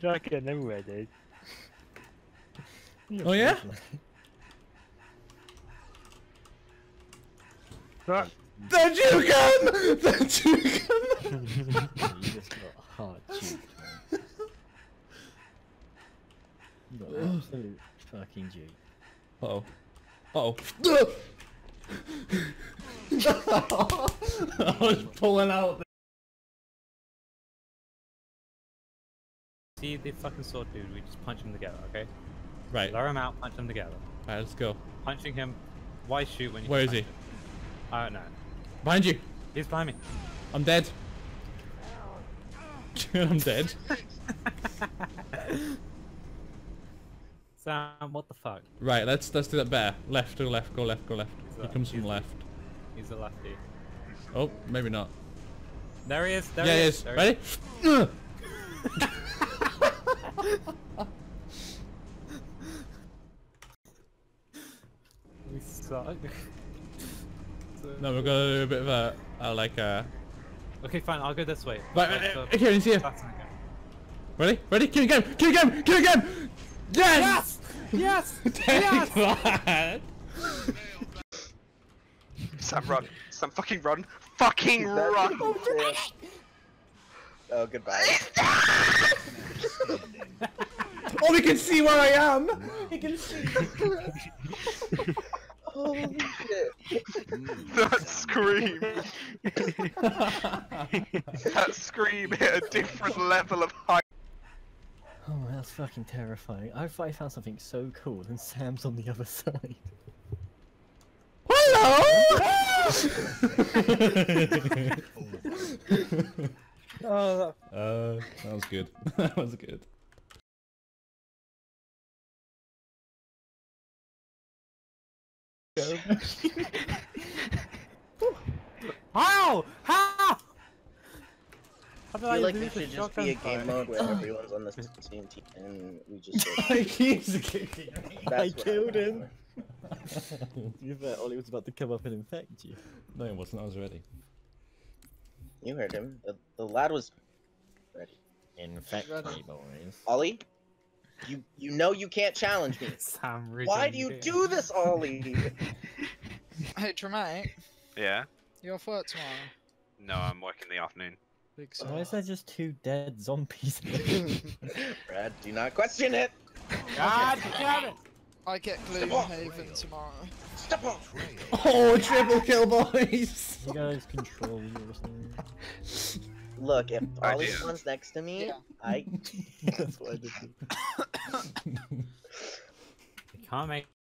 shotgun everywhere, dude. Oh yeah? Right. The Jukan! The Jukan! you just got hard juked. You got absolute fucking juke. Uh oh. Uh oh. I was pulling out. See the fucking sword dude, we just punch him together, okay? Right. Lower him out, punch him together. Alright, let's go. Punching him, why shoot when you Where is he? him? I don't know. Behind you. He's behind me. I'm dead. I'm dead. Sam, what the fuck? Right, let's let's do that better. Left, go left, go left, go left. He comes from left. He's a lefty. Oh, maybe not. There he is, there yeah, he he is. is. Ready? We suck. no, we're gonna do a bit of a, a like a. Okay, fine, I'll go this way. Right, right, the- right, here, he's here. that's. Ready? Ready? Kill again! Kill again! Kill again! Yes! Yes! Take Yes! that! Sam, run. Sam, fucking run. Fucking run. Oh, goodbye. Oh, he can see where I am! He can see! Holy shit. that scream. That scream hit a different level of height. Oh, that's fucking terrifying. I thought I found something so cool, and Sam's on the other side. Hello! uh, that was good. that was good. How? How? How did I feel like lose there should just be a game fire? mode where everyone's on the same team and we just. I keeps kicking me. I killed him. you bet Ollie was about to come up and infect you. No, it wasn't. I was ready. You heard him. The, the lad was ready. Infect me, boys. Ollie, you you know you can't challenge me. Sam Why do you the do this, Ollie? Hey, Dramatic, Yeah? you off work tomorrow? No, I'm working the afternoon. Big Why is there just two dead zombies? Brad, do not question it. God damn it! I get Gloomhaven tomorrow. Step on. Oh, triple kill, boys! you guys control yourself. Look, if I Ollie do. runs next to me, Yeah. I That's what I did. You can't make